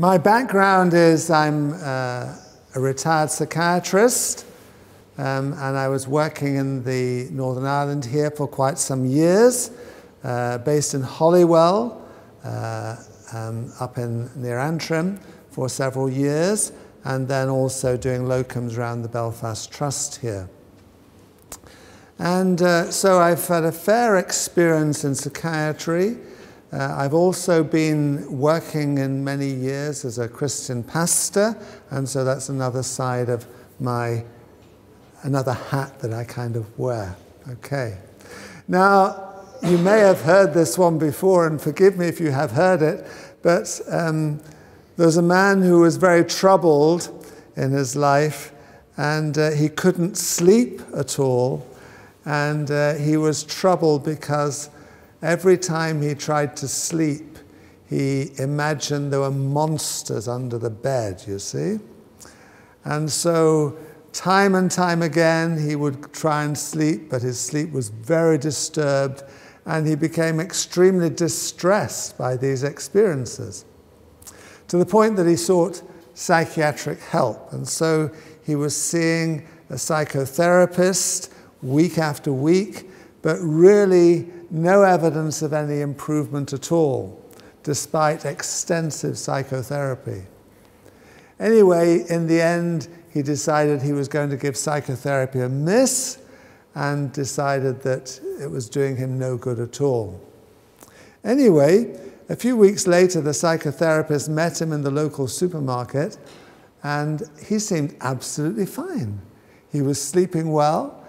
My background is I'm uh, a retired psychiatrist, um, and I was working in the Northern Ireland here for quite some years, uh, based in Holywell, uh, um, up in near Antrim, for several years, and then also doing locums around the Belfast Trust here. And uh, so I've had a fair experience in psychiatry. Uh, I've also been working in many years as a Christian pastor, and so that's another side of my, another hat that I kind of wear. Okay. Now, you may have heard this one before, and forgive me if you have heard it, but um, there's a man who was very troubled in his life, and uh, he couldn't sleep at all, and uh, he was troubled because Every time he tried to sleep, he imagined there were monsters under the bed, you see? And so, time and time again, he would try and sleep, but his sleep was very disturbed, and he became extremely distressed by these experiences to the point that he sought psychiatric help. And so, he was seeing a psychotherapist week after week, but really no evidence of any improvement at all, despite extensive psychotherapy. Anyway, in the end, he decided he was going to give psychotherapy a miss and decided that it was doing him no good at all. Anyway, a few weeks later, the psychotherapist met him in the local supermarket and he seemed absolutely fine. He was sleeping well.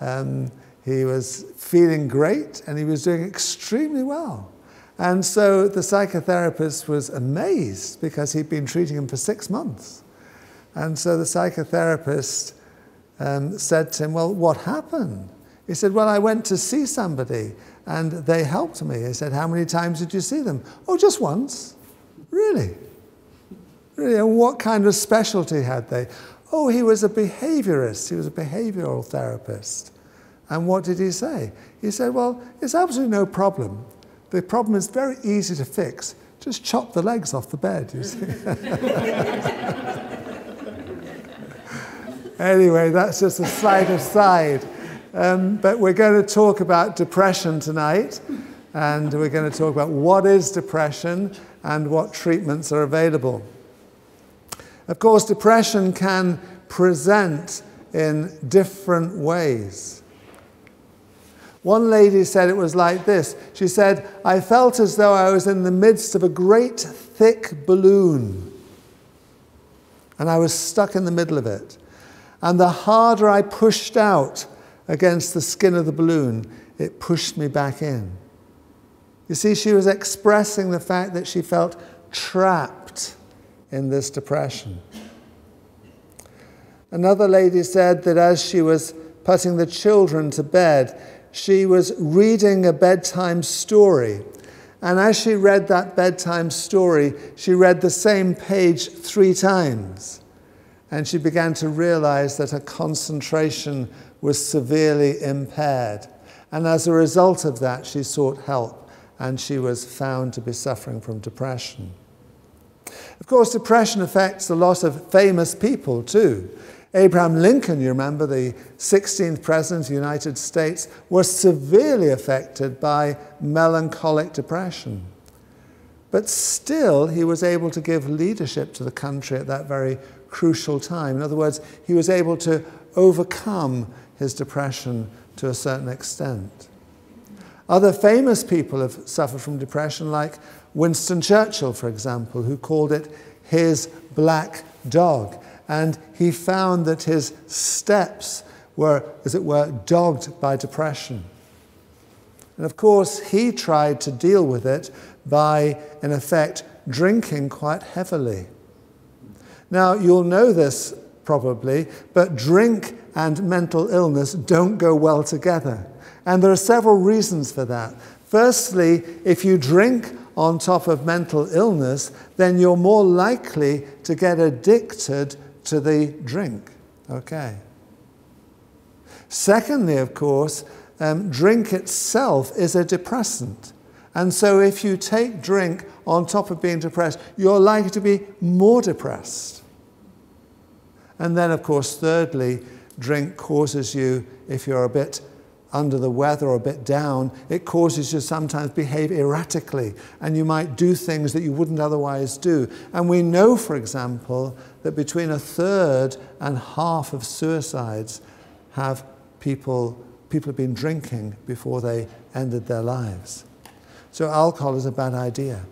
Um, he was feeling great and he was doing extremely well. And so the psychotherapist was amazed because he'd been treating him for six months. And so the psychotherapist um, said to him, Well, what happened? He said, Well, I went to see somebody and they helped me. He said, How many times did you see them? Oh, just once. Really? Really? And what kind of specialty had they? Oh, he was a behaviorist, he was a behavioral therapist. And what did he say? He said, Well, it's absolutely no problem. The problem is very easy to fix. Just chop the legs off the bed, you see. anyway, that's just a slight aside. Um, but we're going to talk about depression tonight, and we're going to talk about what is depression and what treatments are available. Of course, depression can present in different ways. One lady said it was like this. She said, I felt as though I was in the midst of a great thick balloon, and I was stuck in the middle of it. And the harder I pushed out against the skin of the balloon, it pushed me back in. You see, she was expressing the fact that she felt trapped in this depression. Another lady said that as she was putting the children to bed, she was reading a bedtime story. And as she read that bedtime story, she read the same page three times. And she began to realize that her concentration was severely impaired. And as a result of that, she sought help and she was found to be suffering from depression. Of course, depression affects a lot of famous people too. Abraham Lincoln, you remember, the 16th President of the United States, was severely affected by melancholic depression. But still, he was able to give leadership to the country at that very crucial time. In other words, he was able to overcome his depression to a certain extent. Other famous people have suffered from depression, like Winston Churchill, for example, who called it his black dog. And he found that his steps were, as it were, dogged by depression. And of course, he tried to deal with it by, in effect, drinking quite heavily. Now, you'll know this probably, but drink and mental illness don't go well together. And there are several reasons for that. Firstly, if you drink on top of mental illness, then you're more likely to get addicted to the drink. Okay. Secondly, of course, um, drink itself is a depressant. And so, if you take drink on top of being depressed, you're likely to be more depressed. And then, of course, thirdly, drink causes you, if you're a bit under the weather or a bit down, it causes you to sometimes behave erratically and you might do things that you wouldn't otherwise do. And we know, for example, that between a third and half of suicides have people, people have been drinking before they ended their lives. So alcohol is a bad idea.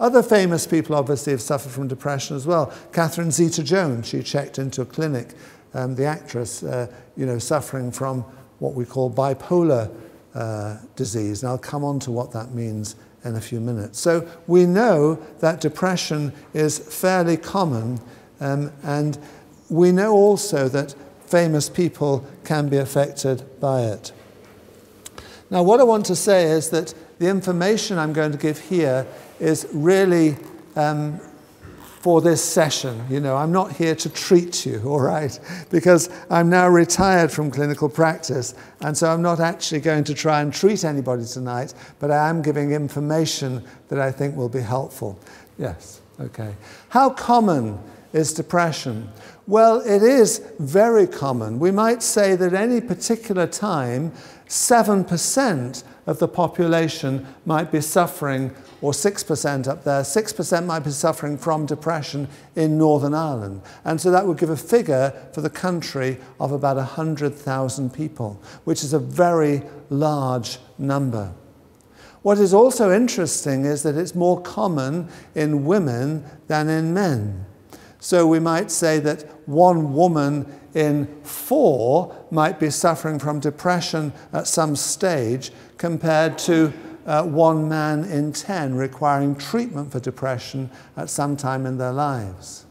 Other famous people obviously have suffered from depression as well. Catherine Zeta-Jones, she checked into a clinic, um, the actress, uh, you know, suffering from what we call bipolar uh, disease. And I'll come on to what that means in a few minutes. So we know that depression is fairly common, um, and we know also that famous people can be affected by it. Now, what I want to say is that the information I'm going to give here is really um, for this session. You know, I'm not here to treat you, all right, because I'm now retired from clinical practice, and so I'm not actually going to try and treat anybody tonight, but I am giving information that I think will be helpful. Yes, okay. How common is depression? Well, it is very common. We might say that any particular time, 7% of the population might be suffering, or 6% up there, 6% might be suffering from depression in Northern Ireland. And so that would give a figure for the country of about 100,000 people, which is a very large number. What is also interesting is that it's more common in women than in men. So we might say that one woman in four might be suffering from depression at some stage, compared to uh, one man in 10 requiring treatment for depression at some time in their lives.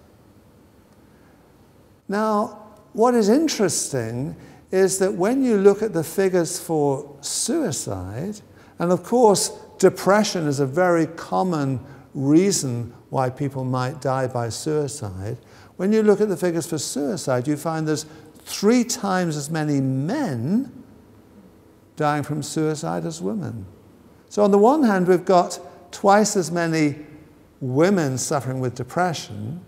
Now, what is interesting is that when you look at the figures for suicide, and of course, depression is a very common reason why people might die by suicide. When you look at the figures for suicide, you find there's three times as many men dying from suicide as women. So, on the one hand, we've got twice as many women suffering with depression.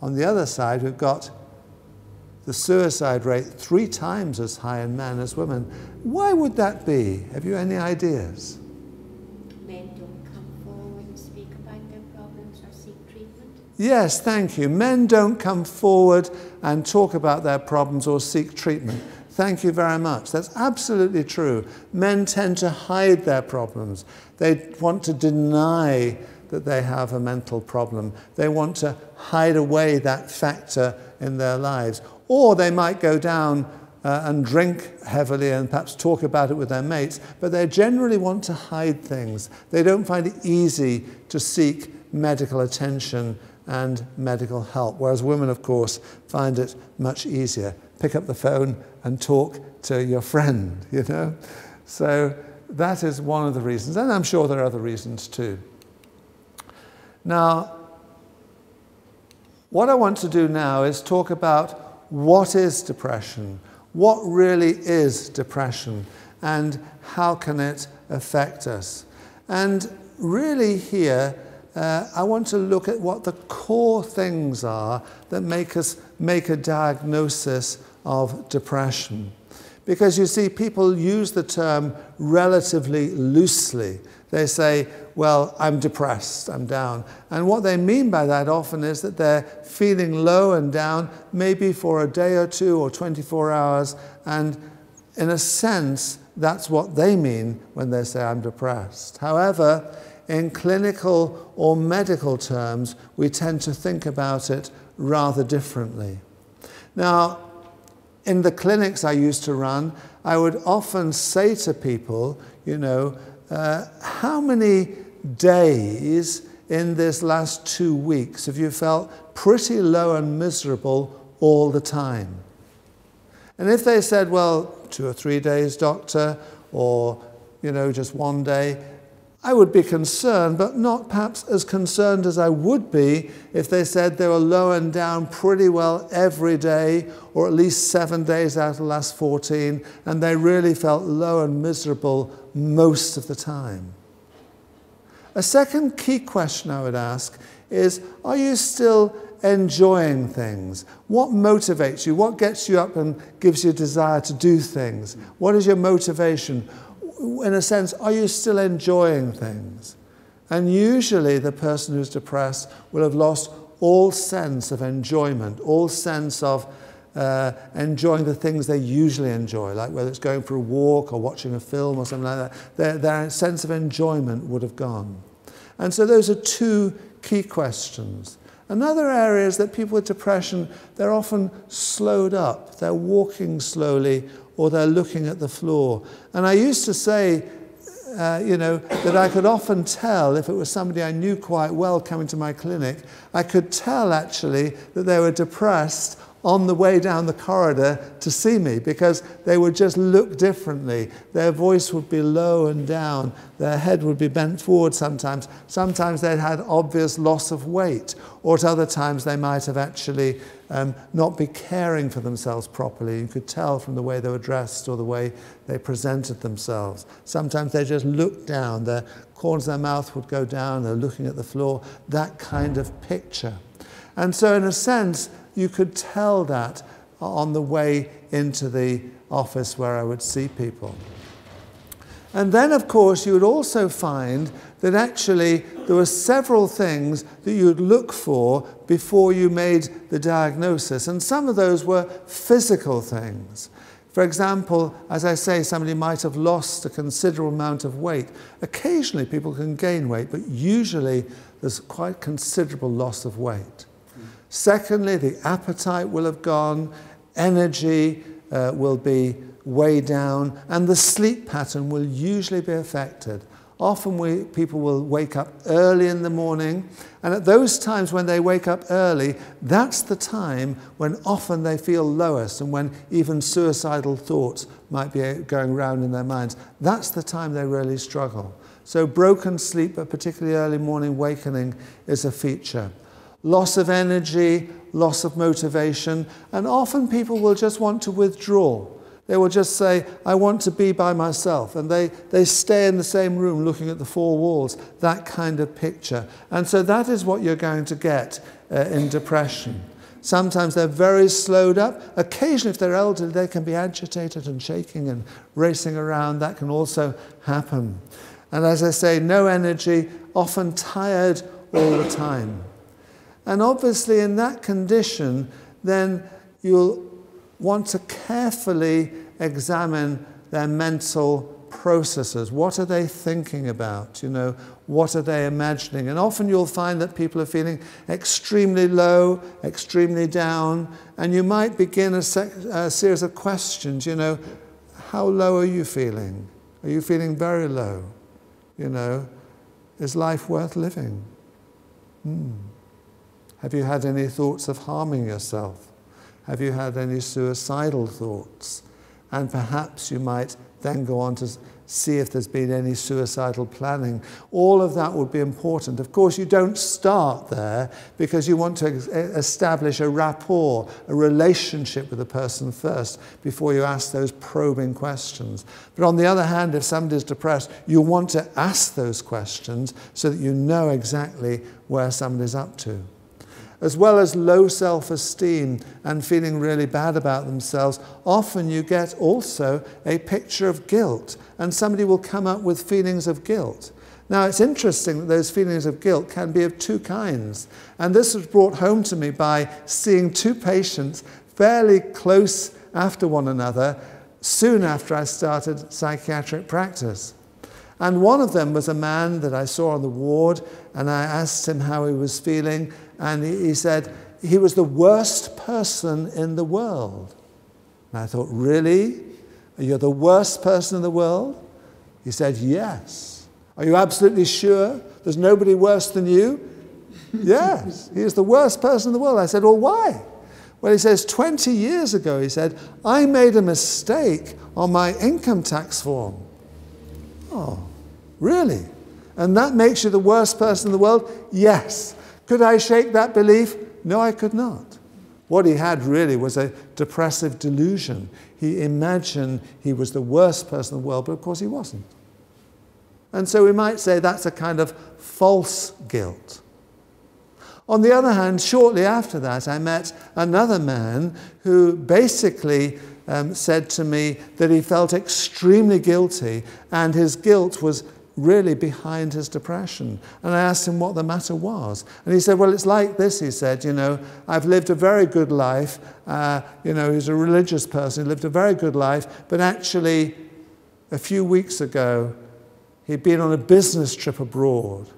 On the other side, we've got the suicide rate three times as high in men as women. Why would that be? Have you any ideas? Men don't come forward and speak about their problems or seek treatment. Yes, thank you. Men don't come forward and talk about their problems or seek treatment. Thank you very much. That's absolutely true. Men tend to hide their problems. They want to deny that they have a mental problem. They want to hide away that factor in their lives. Or they might go down uh, and drink heavily and perhaps talk about it with their mates, but they generally want to hide things. They don't find it easy to seek medical attention and medical help, whereas women, of course, find it much easier pick up the phone and talk to your friend, you know? So that is one of the reasons, and I'm sure there are other reasons too. Now, what I want to do now is talk about what is depression, what really is depression, and how can it affect us. And really here, uh, I want to look at what the core things are that make us make a diagnosis of depression. Because you see, people use the term relatively loosely. They say, well, I'm depressed, I'm down. And what they mean by that often is that they're feeling low and down, maybe for a day or two or 24 hours. And in a sense, that's what they mean when they say, I'm depressed. However, in clinical or medical terms, we tend to think about it rather differently. Now, in the clinics I used to run, I would often say to people, you know, uh, how many days in this last two weeks have you felt pretty low and miserable all the time? And if they said, well, two or three days, doctor, or, you know, just one day, I would be concerned, but not perhaps as concerned as I would be if they said they were low and down pretty well every day, or at least seven days out of the last 14, and they really felt low and miserable most of the time. A second key question I would ask is Are you still enjoying things? What motivates you? What gets you up and gives you a desire to do things? What is your motivation? In a sense, are you still enjoying things? And usually, the person who's depressed will have lost all sense of enjoyment, all sense of uh, enjoying the things they usually enjoy, like whether it's going for a walk or watching a film or something like that. Their, their sense of enjoyment would have gone. And so, those are two key questions. Another area is that people with depression, they're often slowed up. They're walking slowly or they're looking at the floor. And I used to say, uh, you know, that I could often tell if it was somebody I knew quite well coming to my clinic, I could tell actually that they were depressed on the way down the corridor to see me because they would just look differently. Their voice would be low and down, their head would be bent forward sometimes. Sometimes they'd had obvious loss of weight, or at other times they might have actually um, not be caring for themselves properly. You could tell from the way they were dressed or the way they presented themselves. Sometimes they just looked down, their corners of their mouth would go down, they're looking at the floor, that kind of picture. And so, in a sense, you could tell that on the way into the office where I would see people. And then, of course, you would also find that actually there were several things that you would look for before you made the diagnosis. And some of those were physical things. For example, as I say, somebody might have lost a considerable amount of weight. Occasionally, people can gain weight, but usually there's quite considerable loss of weight. Secondly, the appetite will have gone, energy uh, will be way down, and the sleep pattern will usually be affected. Often we, people will wake up early in the morning, and at those times when they wake up early, that's the time when often they feel lowest and when even suicidal thoughts might be going around in their minds. That's the time they really struggle. So, broken sleep, but particularly early morning awakening, is a feature loss of energy, loss of motivation, and often people will just want to withdraw. They will just say, I want to be by myself. And they, they stay in the same room looking at the four walls, that kind of picture. And so that is what you're going to get uh, in depression. Sometimes they're very slowed up. Occasionally, if they're elderly, they can be agitated and shaking and racing around. That can also happen. And as I say, no energy, often tired all the time. And obviously, in that condition, then you'll want to carefully examine their mental processes. What are they thinking about? You know, what are they imagining? And often you'll find that people are feeling extremely low, extremely down, and you might begin a, a series of questions. You know, how low are you feeling? Are you feeling very low? You know, is life worth living? Hmm. Have you had any thoughts of harming yourself? Have you had any suicidal thoughts? And perhaps you might then go on to see if there's been any suicidal planning. All of that would be important. Of course, you don't start there because you want to establish a rapport, a relationship with the person first before you ask those probing questions. But on the other hand, if somebody's depressed, you want to ask those questions so that you know exactly where somebody's up to as well as low self esteem and feeling really bad about themselves, often you get also a picture of guilt, and somebody will come up with feelings of guilt. Now, it's interesting that those feelings of guilt can be of two kinds. And this was brought home to me by seeing two patients fairly close after one another soon after I started psychiatric practice. And one of them was a man that I saw on the ward, and I asked him how he was feeling, and he, said he was the worst person in the world. And I thought, Really? You're the worst person in the world? He said, Yes. Are you absolutely sure there's nobody worse than you? yes, he is the worst person in the world. I said, Well, why? Well, he says, 20 years ago, he said, I made a mistake on my income tax form. Oh, really? And that makes you the worst person in the world? Yes. Could I shake that belief? No, I could not. What he had really was a depressive delusion. He imagined he was the worst person in the world, but of course he wasn't. And so we might say that's a kind of false guilt. On the other hand, shortly after that, I met another man who basically um, said to me that he felt extremely guilty and his guilt was really behind his depression. And I asked him what the matter was. And he said, Well, it's like this, he said, you know, I've lived a very good life. Uh, you know, he's a religious person, he lived a very good life, but actually, a few weeks ago, he'd been on a business trip abroad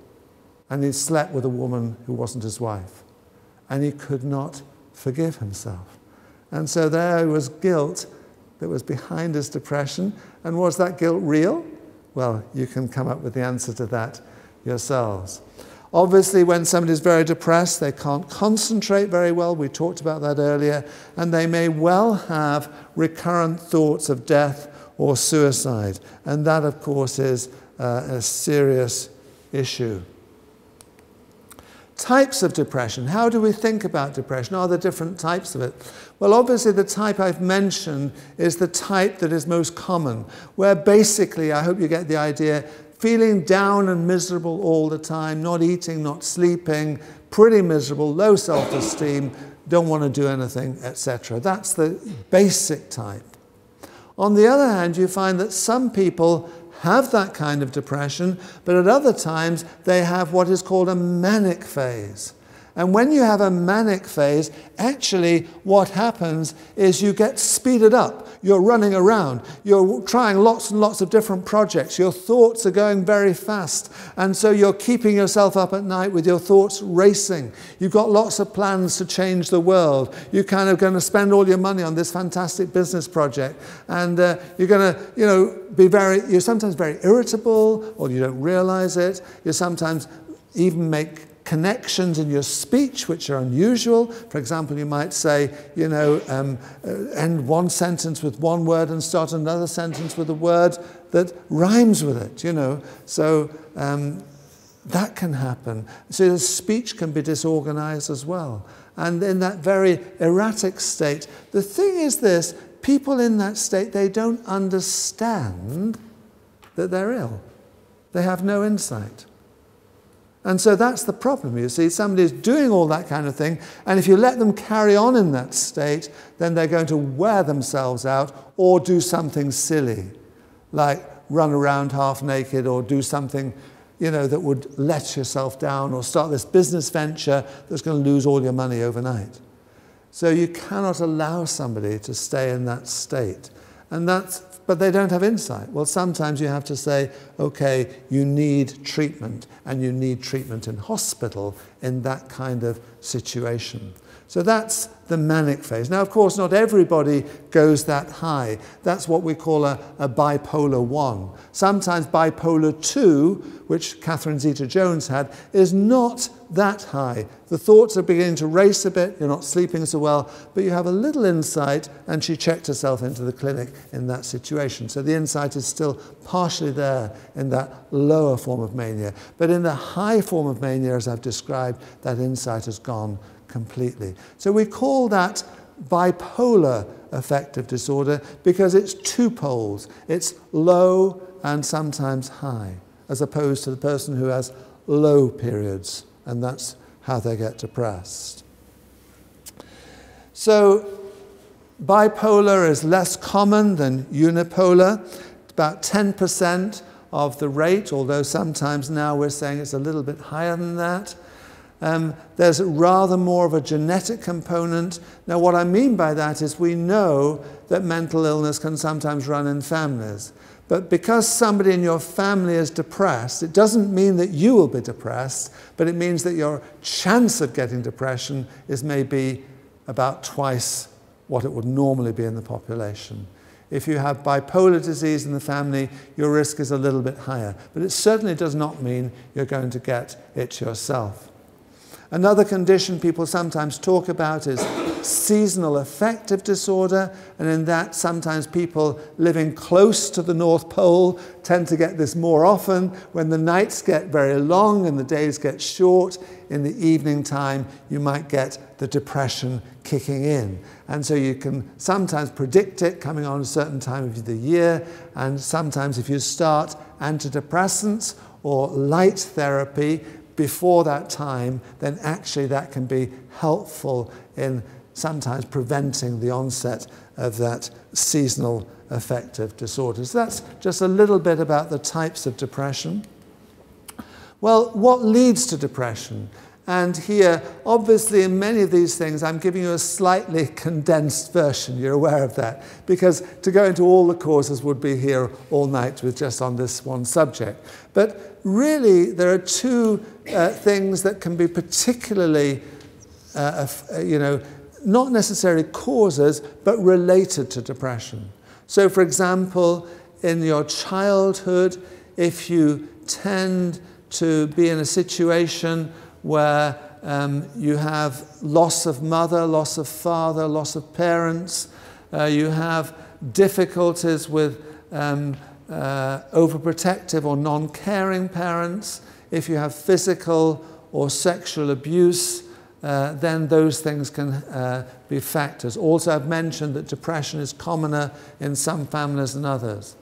and he'd slept with a woman who wasn't his wife. And he could not forgive himself. And so there was guilt that was behind his depression. And was that guilt real? Well, you can come up with the answer to that yourselves. Obviously, when somebody's very depressed, they can't concentrate very well. We talked about that earlier. And they may well have recurrent thoughts of death or suicide. And that, of course, is uh, a serious issue. Types of depression. How do we think about depression? Are there different types of it? Well, obviously, the type I've mentioned is the type that is most common, where basically, I hope you get the idea, feeling down and miserable all the time, not eating, not sleeping, pretty miserable, low self esteem, don't want to do anything, etc. That's the basic type. On the other hand, you find that some people have that kind of depression, but at other times they have what is called a manic phase. And when you have a manic phase, actually what happens is you get speeded up. You're running around. You're trying lots and lots of different projects. Your thoughts are going very fast. And so you're keeping yourself up at night with your thoughts racing. You've got lots of plans to change the world. You're kind of going to spend all your money on this fantastic business project. And uh, you're going to, you know, be very, you're sometimes very irritable or you don't realize it. You're sometimes even make connections in your speech which are unusual. For example, you might say, you know, um, uh, end one sentence with one word and start another sentence with a word that rhymes with it, you know. So um, that can happen. So the speech can be disorganized as well. And in that very erratic state, the thing is this people in that state, they don't understand that they're ill, they have no insight. And so that's the problem, you see. Somebody's doing all that kind of thing, and if you let them carry on in that state, then they're going to wear themselves out or do something silly, like run around half naked or do something, you know, that would let yourself down or start this business venture that's going to lose all your money overnight. So you cannot allow somebody to stay in that state. And that's but they don't have insight. Well, sometimes you have to say, okay, you need treatment, and you need treatment in hospital in that kind of situation. So that's the manic phase. Now, of course, not everybody goes that high. That's what we call a, a bipolar 1. Sometimes bipolar 2, which Catherine Zeta Jones had, is not that high. The thoughts are beginning to race a bit, you're not sleeping so well, but you have a little insight, and she checked herself into the clinic in that situation. So the insight is still partially there in that lower form of mania. But in the high form of mania, as I've described, that insight has gone completely. So we call that bipolar affective disorder because it's two poles. It's low and sometimes high, as opposed to the person who has low periods, and that's how they get depressed. So bipolar is less common than unipolar, about 10% of the rate, although sometimes now we're saying it's a little bit higher than that. Um, there's rather more of a genetic component. Now, what I mean by that is we know that mental illness can sometimes run in families. But because somebody in your family is depressed, it doesn't mean that you will be depressed, but it means that your chance of getting depression is maybe about twice what it would normally be in the population. If you have bipolar disease in the family, your risk is a little bit higher. But it certainly does not mean you're going to get it yourself. Another condition people sometimes talk about is seasonal affective disorder, and in that, sometimes people living close to the North Pole tend to get this more often. When the nights get very long and the days get short, in the evening time, you might get the depression kicking in. And so you can sometimes predict it coming on a certain time of the year, and sometimes if you start antidepressants or light therapy before that time, then actually that can be helpful in sometimes preventing the onset of that seasonal affective disorder. So that's just a little bit about the types of depression. Well, what leads to depression? And here, obviously, in many of these things, I'm giving you a slightly condensed version. You're aware of that. Because to go into all the causes would be here all night with just on this one subject. But really, there are two uh, things that can be particularly, uh, uh you know, not necessarily causes, but related to depression. So, for example, in your childhood, if you tend to be in a situation where um, you have loss of mother, loss of father, loss of parents, uh, you have difficulties with um, uh, overprotective or non caring parents, if you have physical or sexual abuse, uh, then those things can uh, be factors. Also, I've mentioned that depression is commoner in some families than others.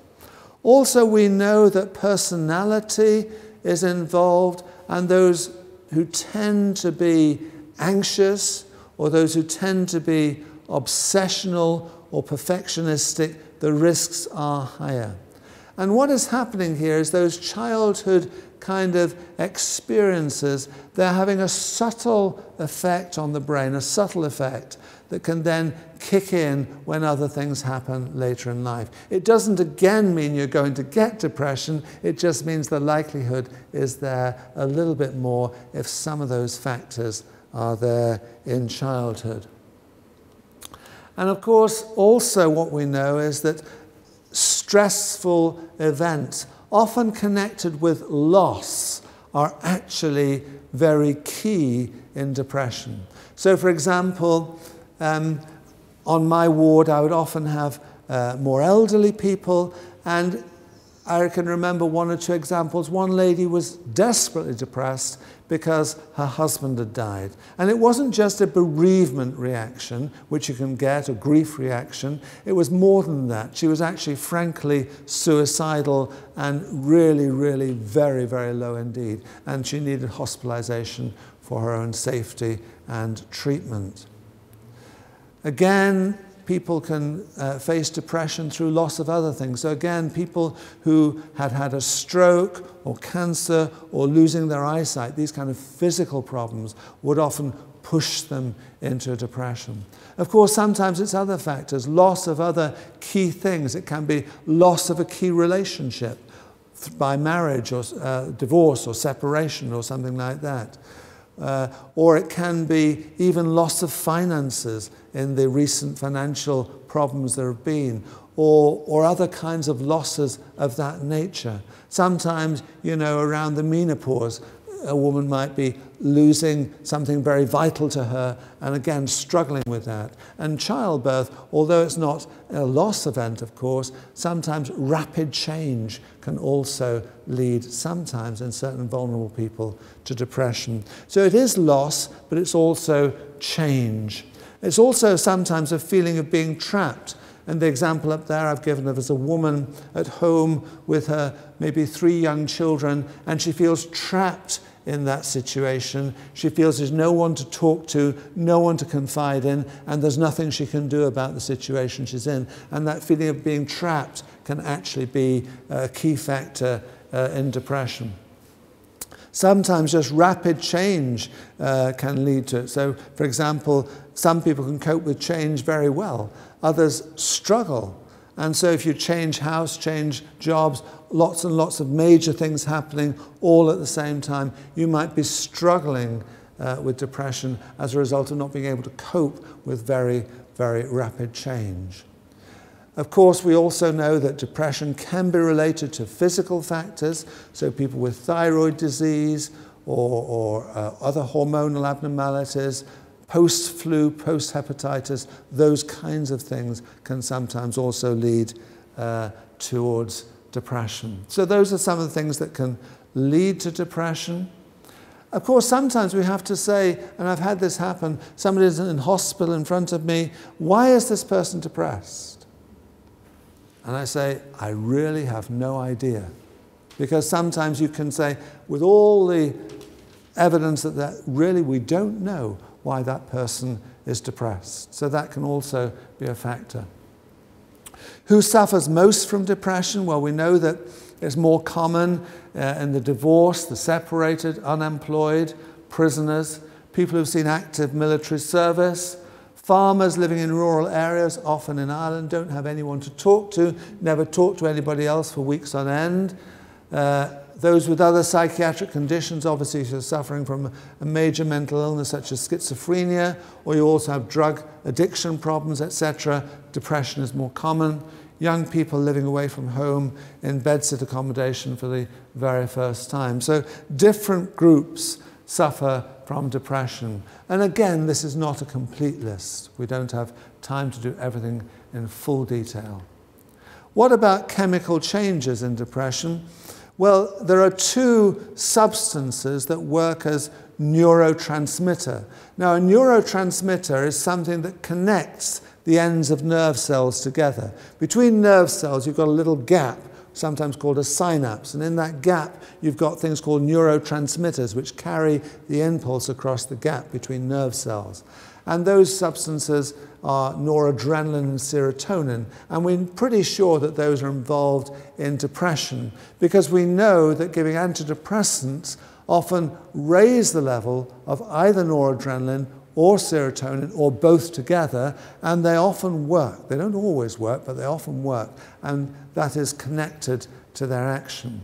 Also, we know that personality is involved, and those who tend to be anxious or those who tend to be obsessional or perfectionistic, the risks are higher. And what is happening here is those childhood kind of experiences, they're having a subtle effect on the brain, a subtle effect that can then kick in when other things happen later in life. It doesn't again mean you're going to get depression, it just means the likelihood is there a little bit more if some of those factors are there in childhood. And of course, also what we know is that stressful events, often connected with loss, are actually very key in depression. So, for example, um, on my ward, I would often have uh, more elderly people, and I can remember one or two examples. One lady was desperately depressed because her husband had died. And it wasn't just a bereavement reaction, which you can get, a grief reaction. It was more than that. She was actually, frankly, suicidal and really, really very, very low indeed. And she needed hospitalization for her own safety and treatment. Again, people can uh, face depression through loss of other things. So, again, people who had had a stroke or cancer or losing their eyesight, these kind of physical problems, would often push them into depression. Of course, sometimes it's other factors loss of other key things. It can be loss of a key relationship by marriage or uh, divorce or separation or something like that. Uh, or it can be even loss of finances in the recent financial problems there have been, or, or other kinds of losses of that nature. Sometimes, you know, around the menopause, a woman might be losing something very vital to her and again struggling with that. And childbirth, although it's not a loss event, of course, sometimes rapid change can also lead, sometimes in certain vulnerable people, to depression. So it is loss, but it's also change. It's also sometimes a feeling of being trapped. And the example up there I've given of is a woman at home with her maybe three young children, and she feels trapped in that situation. She feels there's no one to talk to, no one to confide in, and there's nothing she can do about the situation she's in. And that feeling of being trapped can actually be a key factor uh, in depression. Sometimes just rapid change uh, can lead to it. So, for example, some people can cope with change very well, others struggle. And so, if you change house, change jobs, lots and lots of major things happening all at the same time, you might be struggling uh, with depression as a result of not being able to cope with very, very rapid change. Of course, we also know that depression can be related to physical factors, so people with thyroid disease or, or uh, other hormonal abnormalities, post flu, post hepatitis, those kinds of things can sometimes also lead uh, towards depression. So, those are some of the things that can lead to depression. Of course, sometimes we have to say, and I've had this happen, somebody's in hospital in front of me, why is this person depressed? And I say, I really have no idea. Because sometimes you can say, with all the evidence that, that really we don't know why that person is depressed. So that can also be a factor. Who suffers most from depression? Well, we know that it's more common uh, in the divorced, the separated, unemployed, prisoners, people who've seen active military service, farmers living in rural areas, often in Ireland, don't have anyone to talk to, never talk to anybody else for weeks on end. Uh, those with other psychiatric conditions, obviously, if you're suffering from a major mental illness such as schizophrenia, or you also have drug addiction problems, etc., depression is more common. Young people living away from home in bedsit accommodation for the very first time. So, different groups suffer from depression. And again, this is not a complete list. We don't have time to do everything in full detail. What about chemical changes in depression? Well, there are two substances that work as neurotransmitter. Now, a neurotransmitter is something that connects the ends of nerve cells together. Between nerve cells, you've got a little gap, sometimes called a synapse, and in that gap, you've got things called neurotransmitters, which carry the impulse across the gap between nerve cells. And those substances are noradrenaline and serotonin. And we're pretty sure that those are involved in depression because we know that giving antidepressants often raise the level of either noradrenaline or serotonin or both together, and they often work. They don't always work, but they often work, and that is connected to their action.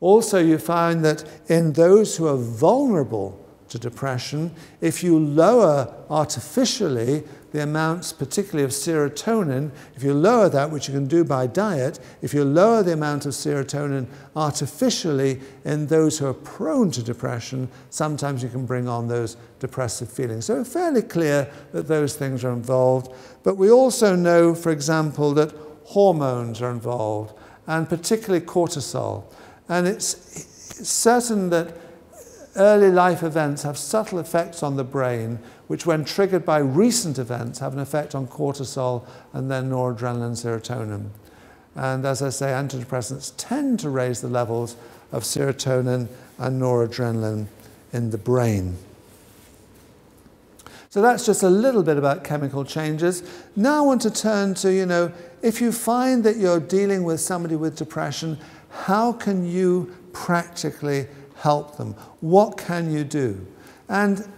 Also, you find that in those who are vulnerable to depression, if you lower artificially the amounts, particularly of serotonin, if you lower that, which you can do by diet, if you lower the amount of serotonin artificially in those who are prone to depression, sometimes you can bring on those depressive feelings. So it's fairly clear that those things are involved. But we also know, for example, that hormones are involved, and particularly cortisol. And it's certain that early life events have subtle effects on the brain, which, when triggered by recent events, have an effect on cortisol and then noradrenaline serotonin. And as I say, antidepressants tend to raise the levels of serotonin and noradrenaline in the brain. So that's just a little bit about chemical changes. Now I want to turn to, you know, if you find that you're dealing with somebody with depression, how can you practically help them? What can you do? And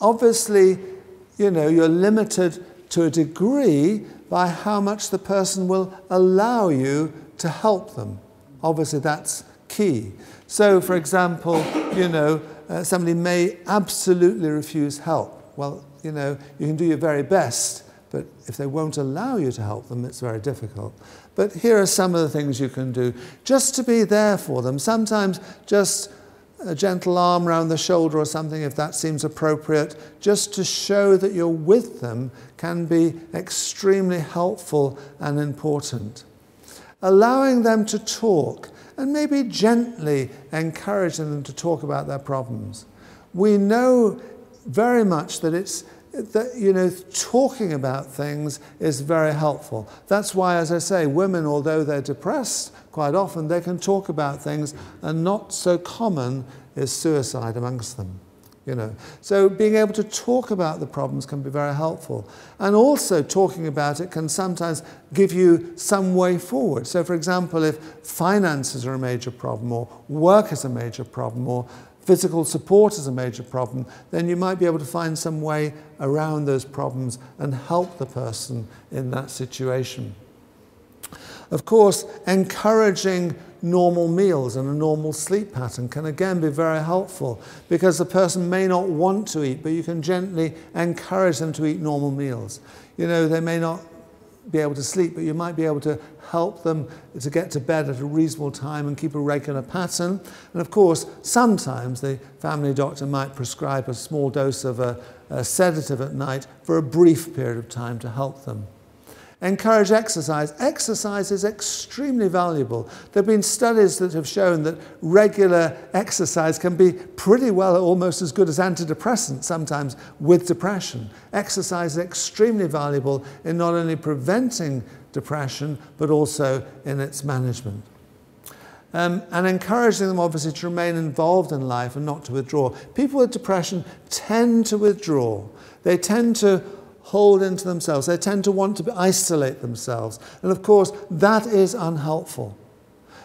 obviously, you know, you're limited to a degree by how much the person will allow you to help them. Obviously, that's key. So, for example, you know, uh, somebody may absolutely refuse help. Well, you know, you can do your very best, but if they won't allow you to help them, it's very difficult. But here are some of the things you can do just to be there for them. Sometimes just a gentle arm around the shoulder or something if that seems appropriate, just to show that you're with them can be extremely helpful and important. Allowing them to talk and maybe gently encouraging them to talk about their problems. We know very much that it's that you know talking about things is very helpful. That's why, as I say, women, although they're depressed, quite often they can talk about things, and not so common is suicide amongst them. You know, so being able to talk about the problems can be very helpful, and also talking about it can sometimes give you some way forward. So, for example, if finances are a major problem, or work is a major problem, or physical support is a major problem, then you might be able to find some way around those problems and help the person in that situation. Of course, encouraging normal meals and a normal sleep pattern can again be very helpful because the person may not want to eat, but you can gently encourage them to eat normal meals. You know, they may not be able to sleep, but you might be able to help them to get to bed at a reasonable time and keep a regular pattern. And of course, sometimes the family doctor might prescribe a small dose of a, a sedative at night for a brief period of time to help them. Encourage exercise. Exercise is extremely valuable. There have been studies that have shown that regular exercise can be pretty well almost as good as antidepressants sometimes with depression. Exercise is extremely valuable in not only preventing depression but also in its management. Um, and encouraging them, obviously, to remain involved in life and not to withdraw. People with depression tend to withdraw. They tend to hold into themselves. They tend to want to isolate themselves. And of course, that is unhelpful.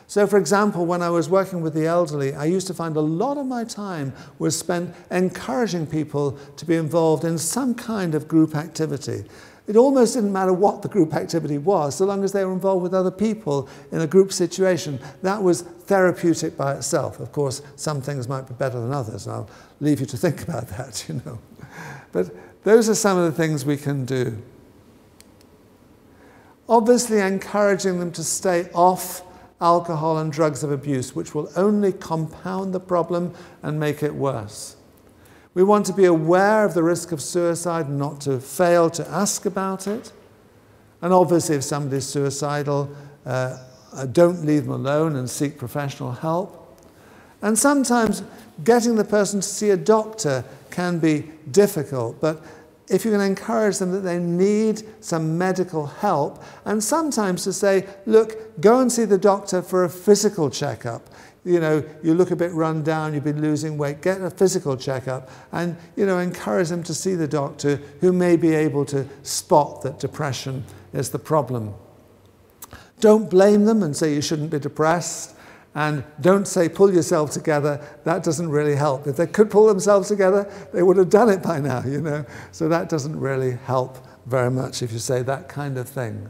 So, for example, when I was working with the elderly, I used to find a lot of my time was spent encouraging people to be involved in some kind of group activity. It almost didn't matter what the group activity was, so long as they were involved with other people in a group situation. That was therapeutic by itself. Of course, some things might be better than others, and I'll leave you to think about that, you know. But those are some of the things we can do. Obviously, encouraging them to stay off alcohol and drugs of abuse, which will only compound the problem and make it worse. We want to be aware of the risk of suicide and not to fail to ask about it. And obviously, if somebody's suicidal, uh don't leave them alone and seek professional help. And sometimes getting the person to see a doctor can be difficult, but if you can encourage them that they need some medical help, and sometimes to say, look, go and see the doctor for a physical checkup. You know, you look a bit run down, you've been losing weight, get a physical checkup, and, you know, encourage them to see the doctor who may be able to spot that depression is the problem. Don't blame them and say you shouldn't be depressed. And don't say, pull yourself together. That doesn't really help. If they could pull themselves together, they would have done it by now, you know. So that doesn't really help very much if you say that kind of thing.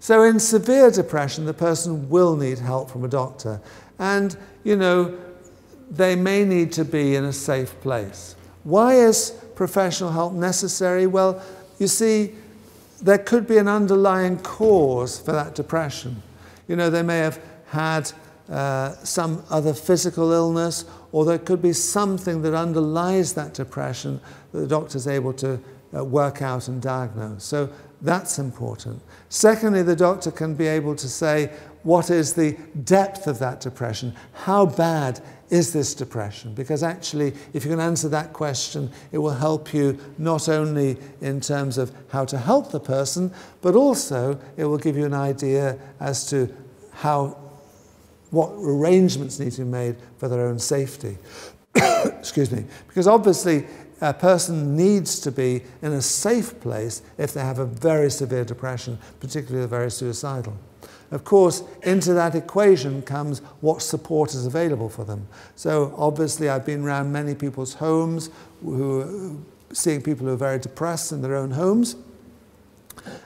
So in severe depression, the person will need help from a doctor. And, you know, they may need to be in a safe place. Why is professional help necessary? Well, you see, there could be an underlying cause for that depression. You know, they may have had uh, some other physical illness, or there could be something that underlies that depression that the doctor is able to uh, work out and diagnose. So that's important. Secondly, the doctor can be able to say, what is the depth of that depression? How bad is this depression? Because actually, if you can answer that question, it will help you not only in terms of how to help the person, but also it will give you an idea as to how what arrangements need to be made for their own safety. Excuse me. Because obviously, a person needs to be in a safe place if they have a very severe depression, particularly very suicidal. Of course, into that equation comes what support is available for them. So obviously, I've been around many people's homes, who, seeing people who are very depressed in their own homes.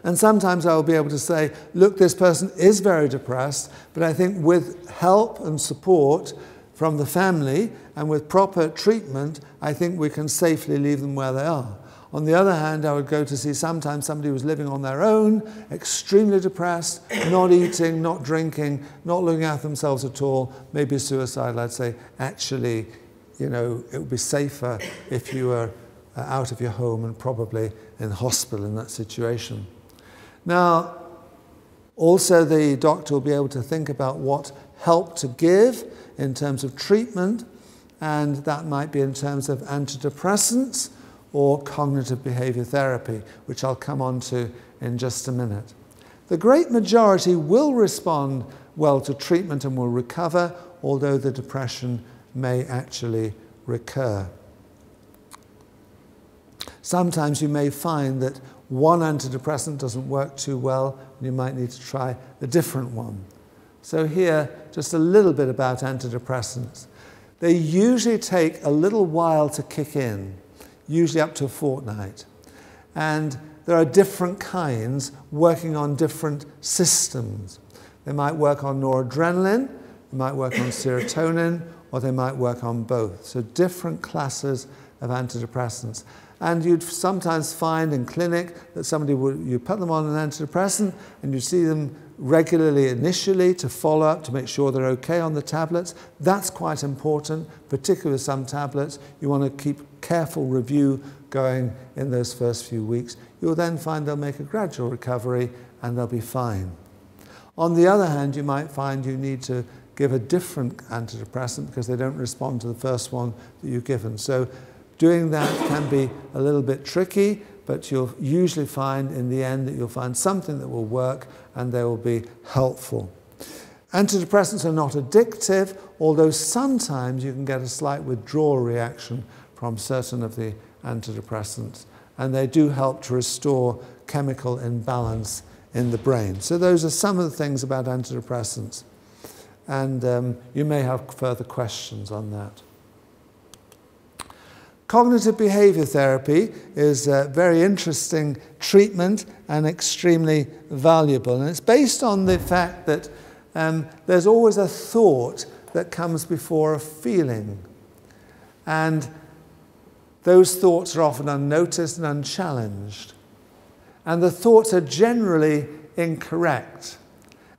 And sometimes I will be able to say, look, this person is very depressed, but I think with help and support from the family and with proper treatment, I think we can safely leave them where they are. On the other hand, I would go to see sometimes somebody who's living on their own, extremely depressed, not eating, not drinking, not looking after themselves at all, maybe suicidal. I'd say, actually, you know, it would be safer if you were uh, out of your home and probably in hospital in that situation. Now, also the doctor will be able to think about what help to give in terms of treatment, and that might be in terms of antidepressants or cognitive behavior therapy, which I'll come on to in just a minute. The great majority will respond well to treatment and will recover, although the depression may actually recur. Sometimes you may find that one antidepressant doesn't work too well, and you might need to try a different one. So, here, just a little bit about antidepressants. They usually take a little while to kick in, usually up to a fortnight. And there are different kinds working on different systems. They might work on noradrenaline, they might work on serotonin, or they might work on both. So, different classes of antidepressants. And you'd sometimes find in clinic that somebody would, you put them on an antidepressant and you see them regularly initially to follow up to make sure they're okay on the tablets. That's quite important, particularly with some tablets. You want to keep careful review going in those first few weeks. You'll then find they'll make a gradual recovery and they'll be fine. On the other hand, you might find you need to give a different antidepressant because they don't respond to the first one that you've given. So Doing that can be a little bit tricky, but you'll usually find in the end that you'll find something that will work and they will be helpful. Antidepressants are not addictive, although sometimes you can get a slight withdrawal reaction from certain of the antidepressants, and they do help to restore chemical imbalance in the brain. So, those are some of the things about antidepressants. And um, you may have further questions on that. Cognitive behavior therapy is a very interesting treatment and extremely valuable. And it's based on the fact that um, there's always a thought that comes before a feeling. And those thoughts are often unnoticed and unchallenged. And the thoughts are generally incorrect.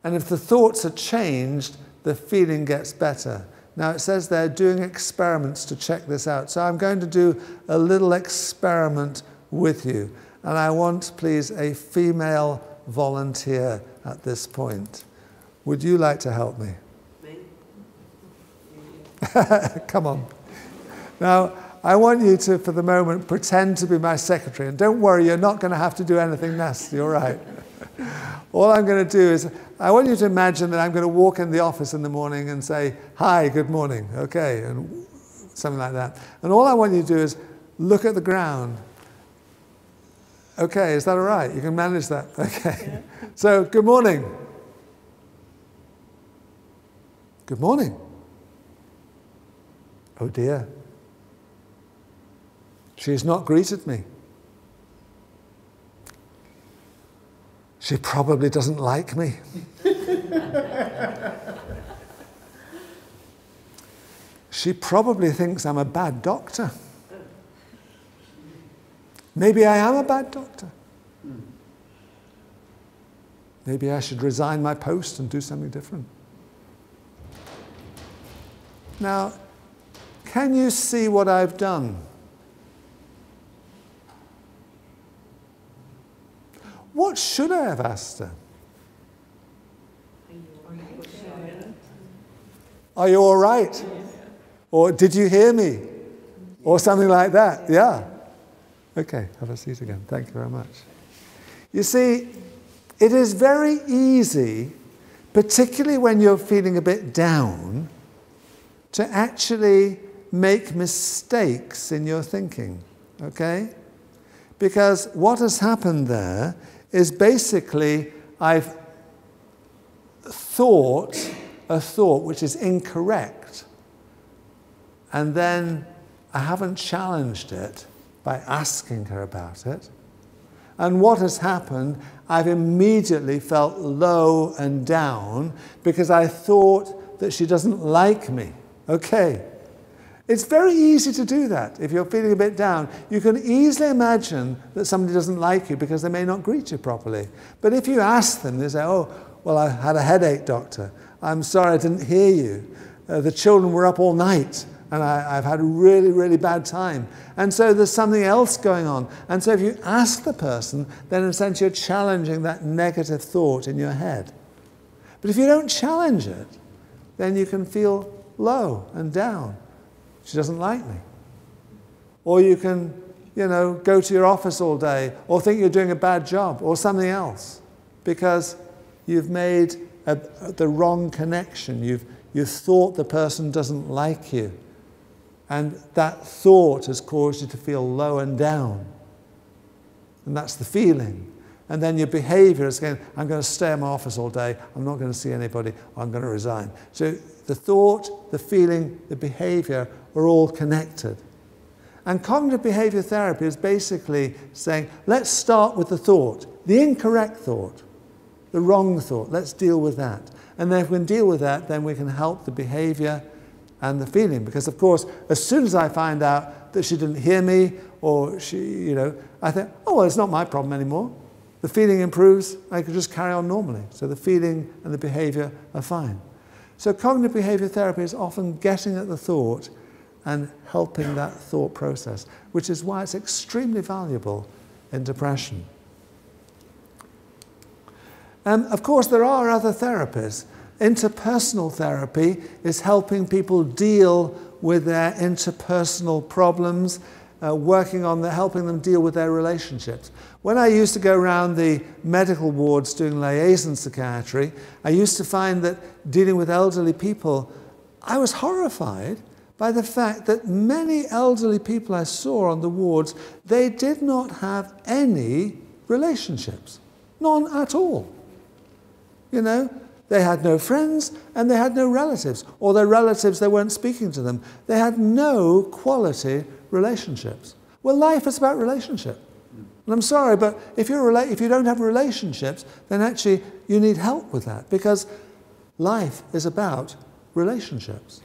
And if the thoughts are changed, the feeling gets better. Now it says they're doing experiments to check this out. So I'm going to do a little experiment with you. And I want, please, a female volunteer at this point. Would you like to help me? Me? Come on. Now, I want you to, for the moment, pretend to be my secretary. And don't worry, you're not going to have to do anything nasty, all right? all I'm going to do is, I want you to imagine that I'm going to walk in the office in the morning and say, Hi, good morning, okay, and something like that. And all I want you to do is look at the ground. Okay, is that all right? You can manage that. Okay. Yeah. So, good morning. Good morning. Oh dear. She has not greeted me. She probably doesn't like me. she probably thinks I'm a bad doctor. Maybe I am a bad doctor. Maybe I should resign my post and do something different. Now, can you see what I've done? What should I have asked her? Are you all right? Or did you hear me? Or something like that. Yeah. Okay, have a seat again. Thank you very much. You see, it is very easy, particularly when you're feeling a bit down, to actually make mistakes in your thinking. Okay? Because what has happened there is basically I've thought a thought which is incorrect, and then I haven't challenged it by asking her about it. And what has happened, I've immediately felt low and down because I thought that she doesn't like me. Okay. It's very easy to do that. If you're feeling a bit down, you can easily imagine that somebody doesn't like you because they may not greet you properly. But if you ask them, they say, Oh, well, I had a headache, doctor. I'm sorry I didn't hear you. Uh, the children were up all night and I, have had a really, really bad time. And so there's something else going on. And so if you ask the person, then in a sense you're challenging that negative thought in your head. But if you don't challenge it, then you can feel low and down. She doesn't like me. Or you can, you know, go to your office all day or think you're doing a bad job or something else because you've made a, the wrong connection. You've, you've thought the person doesn't like you. And that thought has caused you to feel low and down. And that's the feeling. And then your behavior is going, I'm going to stay in my office all day, I'm not going to see anybody, I'm going to resign. So the thought, the feeling, the behavior are all connected. And cognitive behavior therapy is basically saying, let's start with the thought, the incorrect thought, the wrong thought. Let's deal with that. And then if we can deal with that, then we can help the behavior and the feeling. Because, of course, as soon as I find out that she didn't hear me or she, you know, I think, oh, well, it's not my problem anymore. The feeling improves, I can just carry on normally. So the feeling and the behavior are fine. So cognitive behavior therapy is often getting at the thought and helping that thought process, which is why it's extremely valuable in depression. And of course, there are other therapies. Interpersonal therapy is helping people deal with their interpersonal problems. uh, working on the, helping them deal with their relationships. When I used to go around the medical wards doing liaison psychiatry, I used to find that dealing with elderly people, I was horrified by the fact that many elderly people I saw on the wards, they did not have any relationships. None at all. You know, they had no friends and they had no relatives, or their relatives, they weren't speaking to them. They had no quality relationships. Well, life is about relationship. And I'm sorry, but if, you're if you don't have relationships, then actually you need help with that because life is about relationships.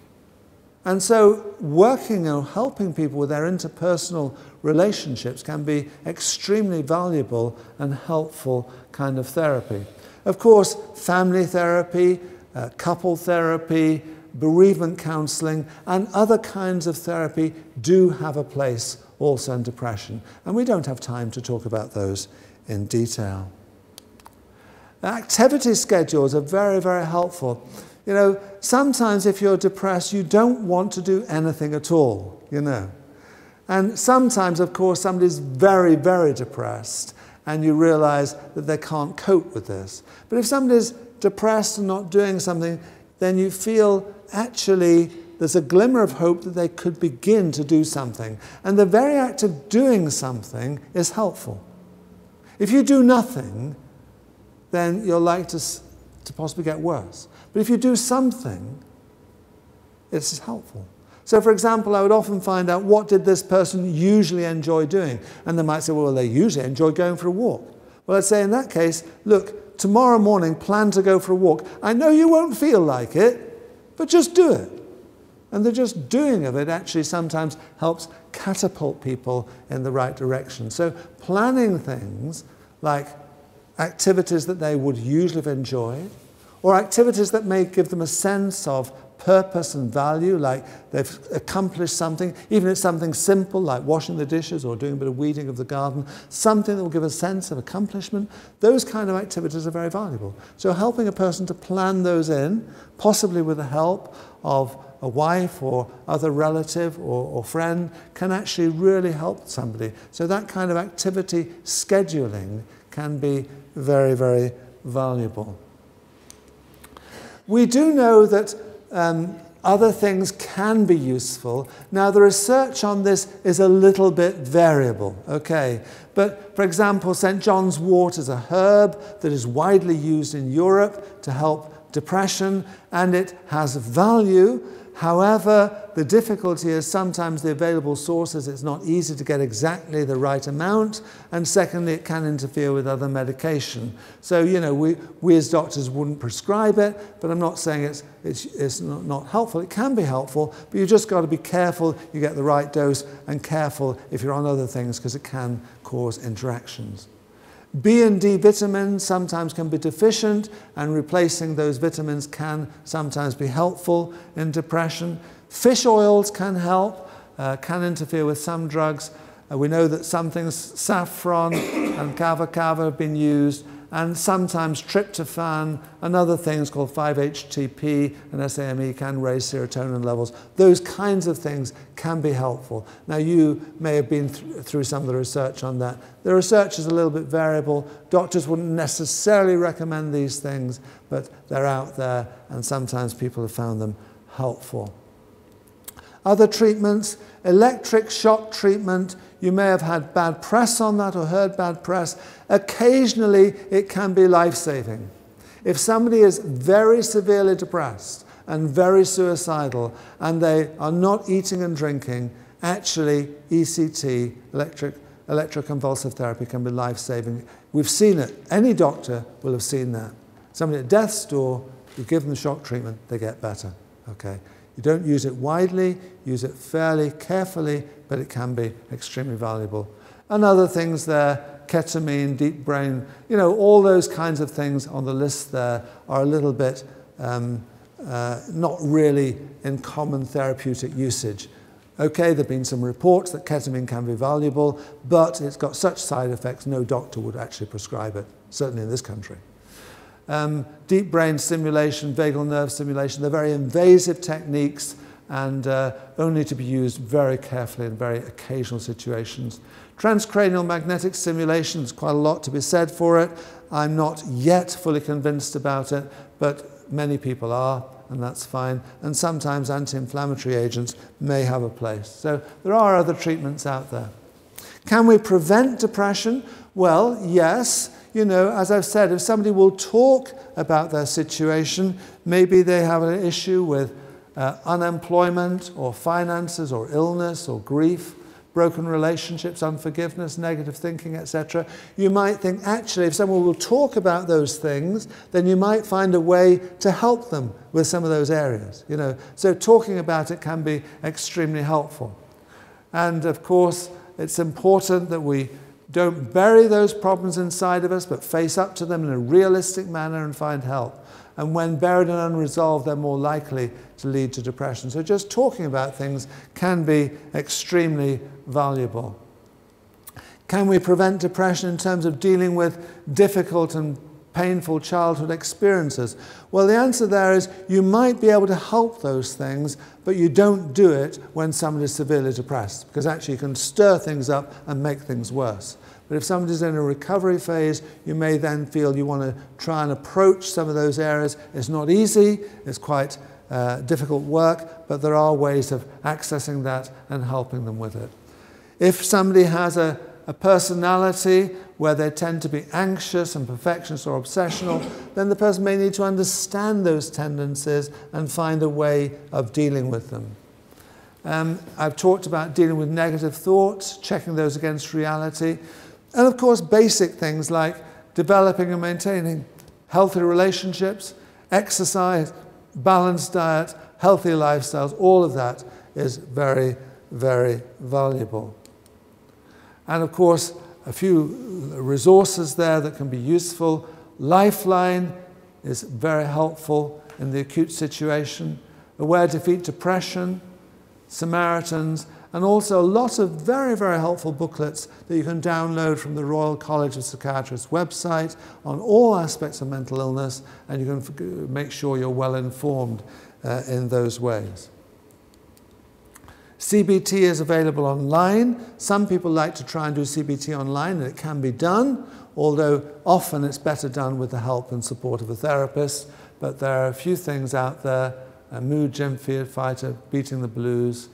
And so, working or helping people with their interpersonal relationships can be extremely valuable and helpful kind of therapy. Of course, family therapy, uh, couple therapy, bereavement counseling, and other kinds of therapy do have a place also in depression. And we don't have time to talk about those in detail. Activity schedules are very, very helpful. You know, sometimes if you're depressed, you don't want to do anything at all, you know. And sometimes, of course, somebody's very, very depressed and you realize that they can't cope with this. But if somebody's depressed and not doing something, then you feel actually there's a glimmer of hope that they could begin to do something. And the very act of doing something is helpful. If you do nothing, then you're likely to, to possibly get worse. But if you do something, it's helpful. So, for example, I would often find out what did this person usually enjoy doing? And they might say, well, they usually enjoy going for a walk. Well, I'd say in that case, look, tomorrow morning, plan to go for a walk. I know you won't feel like it, but just do it. And the just doing of it actually sometimes helps catapult people in the right direction. So, planning things like activities that they would usually have enjoyed, or activities that may give them a sense of purpose and value, like they've accomplished something, even if it's something simple like washing the dishes or doing a bit of weeding of the garden, something that will give a sense of accomplishment, those kind of activities are very valuable. So helping a person to plan those in, possibly with the help of a wife or other relative or, or friend, can actually really help somebody. So that kind of activity scheduling can be very, very valuable. We do know that um, other things can be useful. Now, the research on this is a little bit variable, okay? But for example, St. John's wort is a herb that is widely used in Europe to help depression, and it has value. However, the difficulty is sometimes the available sources, it's not easy to get exactly the right amount. And secondly, it can interfere with other medication. So, you know, we, we as doctors wouldn't prescribe it, but I'm not saying it's, it's, it's not, not helpful. It can be helpful, but you've just got to be careful you get the right dose and careful if you're on other things because it can cause interactions. B and D vitamins sometimes can be deficient, and replacing those vitamins can sometimes be helpful in depression. Fish oils can help, uh, can interfere with some drugs. Uh, we know that some things, saffron and kava kava, have been used, and sometimes tryptophan and other things called 5-HTP and SAMe can raise serotonin levels. Those kinds of things can be helpful. Now, you may have been th through some of the research on that. The research is a little bit variable. Doctors wouldn't necessarily recommend these things, but they're out there, and sometimes people have found them helpful. Other treatments, electric shock treatment, you may have had bad press on that or heard bad press. Occasionally, it can be life saving. If somebody is very severely depressed and very suicidal and they are not eating and drinking, actually, ECT, electric, electroconvulsive therapy, can be life saving. We've seen it. Any doctor will have seen that. Somebody at death's door, you give them the shock treatment, they get better. Okay? You don't use it widely, use it fairly carefully, but it can be extremely valuable. And other things there, ketamine, deep brain, you know, all those kinds of things on the list there are a little bit um, uh, not really in common therapeutic usage. Okay, there have been some reports that ketamine can be valuable, but it's got such side effects, no doctor would actually prescribe it, certainly in this country. Um, deep brain stimulation, vagal nerve stimulation, they're very invasive techniques. And uh, only to be used very carefully in very occasional situations. Transcranial magnetic stimulation, there's quite a lot to be said for it. I'm not yet fully convinced about it, but many people are, and that's fine. And sometimes anti-inflammatory agents may have a place. So there are other treatments out there. Can we prevent depression? Well, yes. You know, as I've said, if somebody will talk about their situation, maybe they have an issue with uh, unemployment or finances or illness or grief, broken relationships, unforgiveness, negative thinking, etc. You might think, actually, if someone will talk about those things, then you might find a way to help them with some of those areas. You know, so talking about it can be extremely helpful. And of course, it's important that we don't bury those problems inside of us, but face up to them in a realistic manner and find help. And when buried and unresolved, they're more likely to lead to depression. So just talking about things can be extremely valuable. Can we prevent depression in terms of dealing with difficult and painful childhood experiences? Well, the answer there is you might be able to help those things, but you don't do it when somebody is severely depressed, because actually you can stir things up and make things worse. But if somebody's in a recovery phase, you may then feel you want to try and approach some of those areas. It's not easy, it's quite uh, difficult work, but there are ways of accessing that and helping them with it. If somebody has a, a personality where they tend to be anxious and perfectionist or obsessional, then the person may need to understand those tendencies and find a way of dealing with them. Um, I've talked about dealing with negative thoughts, checking those against reality, and of course, basic things like developing and maintaining healthy relationships, exercise, balanced diet, healthy lifestyles, all of that is very, very valuable. And of course, a few resources there that can be useful. Lifeline is very helpful in the acute situation. Aware Defeat Depression, Samaritans, and also a lot of very, very helpful booklets that you can download from the Royal College of Psychiatrists website on all aspects of mental illness, and you can make sure you're well informed uh, in those ways. CBT is available online. Some people like to try and do CBT online, and it can be done, although often it's better done with the help and support of a therapist. But there are a few things out there, a MoodGYM fighter, beating the blues,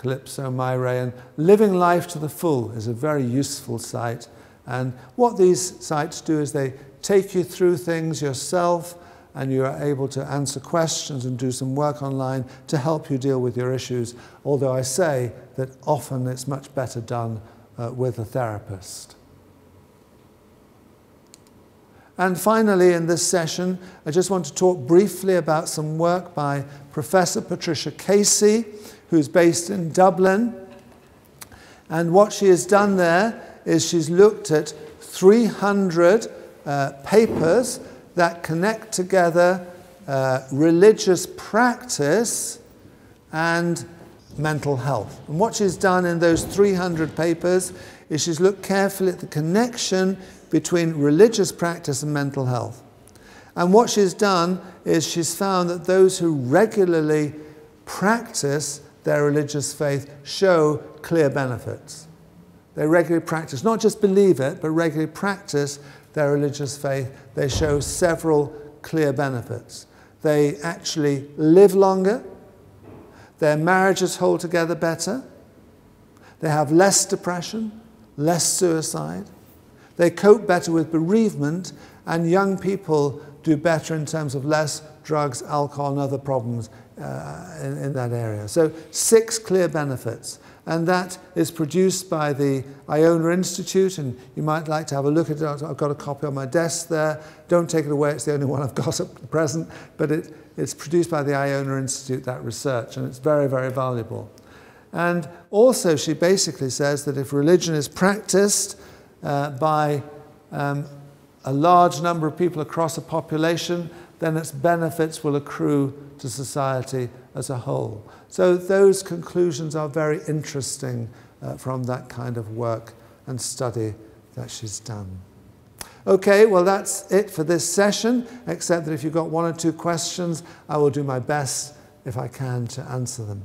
Calypso, Myray, and Living Life to the Full is a very useful site. And what these sites do is they take you through things yourself and you are able to answer questions and do some work online to help you deal with your issues. Although I say that often it's much better done uh, with a therapist. And finally, in this session, I just want to talk briefly about some work by Professor Patricia Casey, who's based in Dublin. And what she has done there is she's looked at 300 uh, papers that connect together uh, religious practice and mental health. And what she's done in those 300 papers is she's looked carefully at the connection between religious practice and mental health. And what she's done is she's found that those who regularly practice their religious faith show clear benefits. They regularly practice, not just believe it, but regularly practice their religious faith. They show several clear benefits. They actually live longer, their marriages hold together better, they have less depression, less suicide, they cope better with bereavement, and young people do better in terms of less drugs, alcohol, and other problems uh, in, in, that area. So six clear benefits. And that is produced by the Iona Institute, and you might like to have a look at it. I've got a copy on my desk there. Don't take it away, it's the only one I've got at present, but it, it's produced by the Iona Institute, that research, and it's very, very valuable. And also, she basically says that if religion is practiced uh, by um, a large number of people across a population, then its benefits will accrue to society as a whole. So those conclusions are very interesting uh, from that kind of work and study that she's done. Okay, well, that's it for this session, except that if you've got one or two questions, I will do my best, if I can, to answer them.